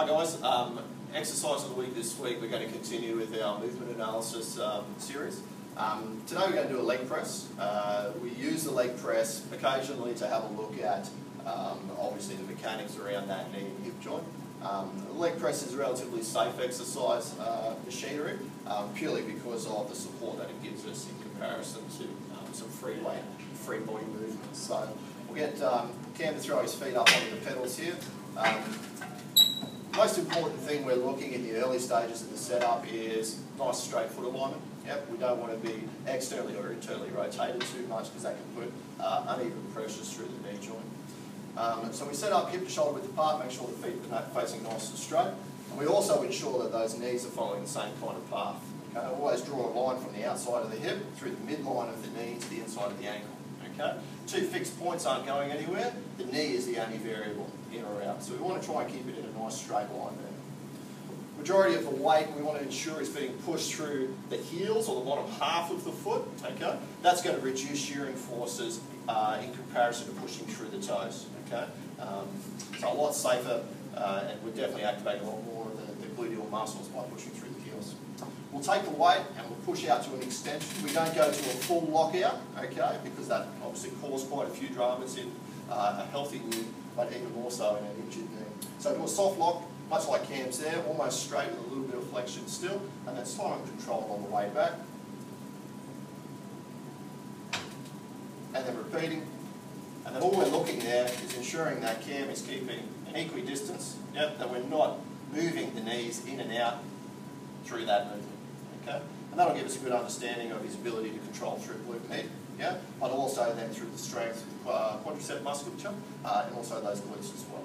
Hi guys, um, exercise of the week this week, we're going to continue with our movement analysis um, series. Um, today we're going to do a leg press. Uh, we use the leg press occasionally to have a look at um, obviously the mechanics around that knee and hip joint. Um, leg press is a relatively safe exercise uh, machinery um, purely because of the support that it gives us in comparison to some free weight, free body movements. So we'll get Cam to throw his feet up onto the pedals here most important thing we're looking in the early stages of the setup is nice straight foot alignment. Yep, we don't want to be externally or internally rotated too much because that can put uh, uneven pressures through the knee joint. Um, so we set up hip to shoulder width apart, make sure the feet are facing nice and straight. And we also ensure that those knees are following the same kind of path. Okay, always draw a line from the outside of the hip through the midline of the knee to the inside of the ankle. Okay, two fixed points aren't going anywhere. The knee is the only variable in or out. So we want to try and keep it in a nice straight line there. Majority of the weight we want to ensure is being pushed through the heels or the bottom half of the foot. Okay, that's going to reduce shearing forces uh, in comparison to pushing through the toes. Okay, um, so a lot safer, uh, and we're definitely activating a lot more of the, the gluteal muscles by pushing through the heels. Take the weight and we'll push out to an extension. We don't go to a full lockout, okay, because that obviously causes quite a few dramas in uh, a healthy knee but even more so in an injured knee. So do a soft lock, much like Cam's there, almost straight with a little bit of flexion still, and then slow and controlled on the way back. And then repeating. And then all we're looking there is ensuring that Cam is keeping an equidistance, yep, that we're not moving the knees in and out through that movement. Okay? And that'll give us a good understanding of his ability to control through glute med yeah, but also then through the strength of uh, quadricep musculature uh, and also those glutes as well.